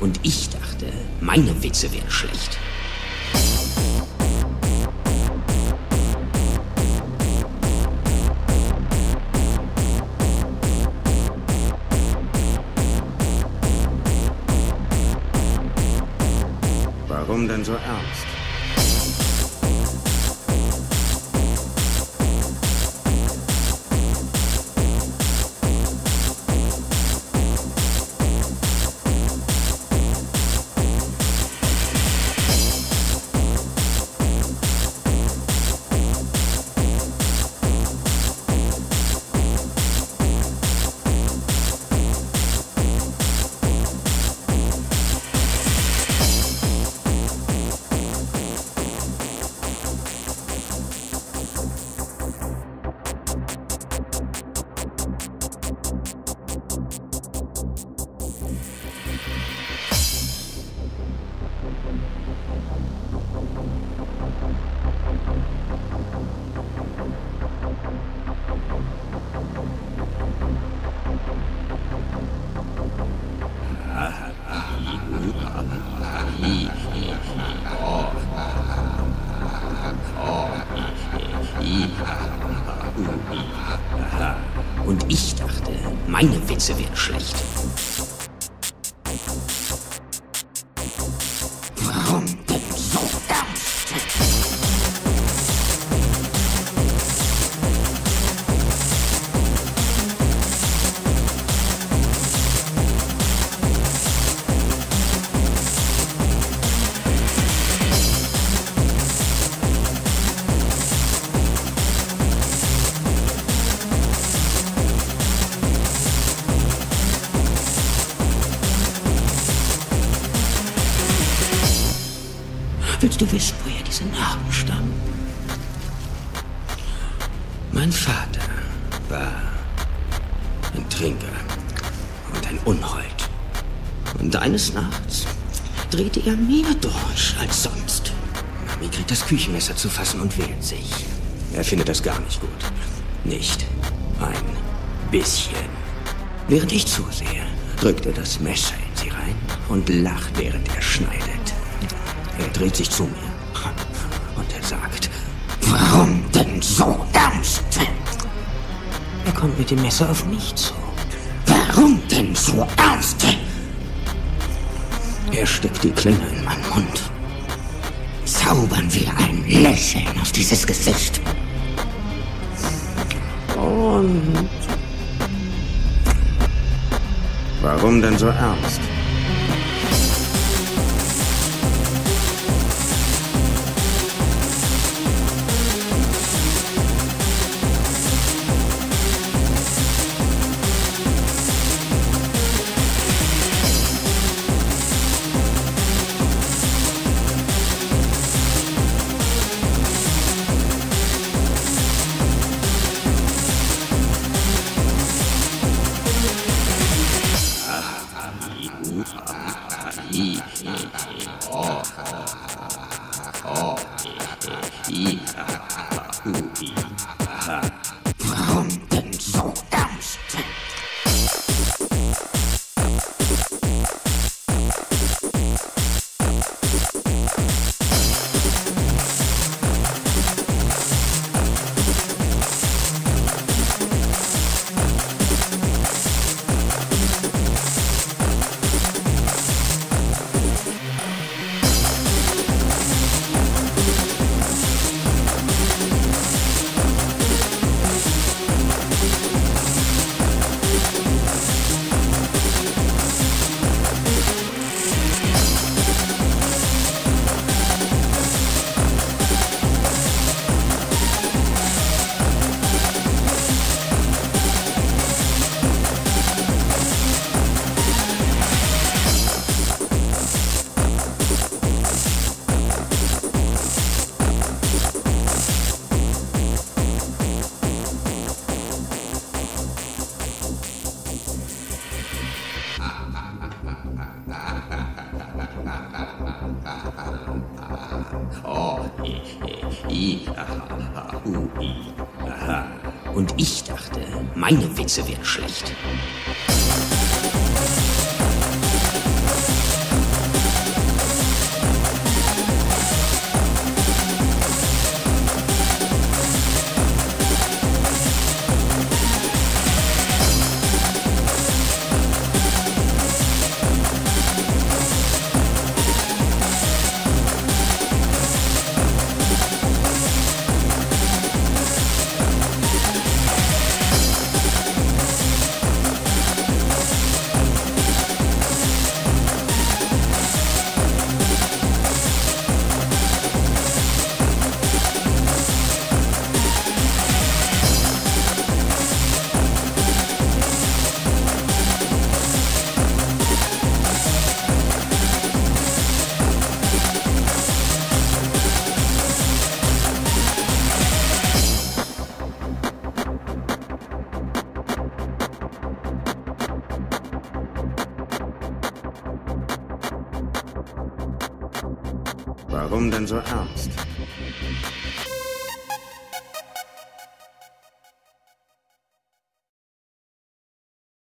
Und ich dachte, meine Witze wären schlecht. Warum denn so ernst? Und ich dachte, meine Witze wären schlecht. Willst du wissen, woher diese Narben stammen? Mein Vater war ein Trinker und ein Unhold. Und eines Nachts drehte er mehr durch als sonst. Mami kriegt das Küchenmesser zu fassen und wählt sich. Er findet das gar nicht gut. Nicht ein bisschen. Während ich zusehe, drückt er das Messer in sie rein und lacht, während er schneidet. Er dreht sich zu mir und er sagt, Warum denn so ernst? er kommt mit dem Messer auf mich zu. Warum denn so ernst? Er steckt die Klinge in meinen Mund. Zaubern wir ein Lächeln auf dieses Gesicht. Und Warum denn so ernst? Warum Und ich dachte, meine Witze wären schlecht. Warum denn so ernst?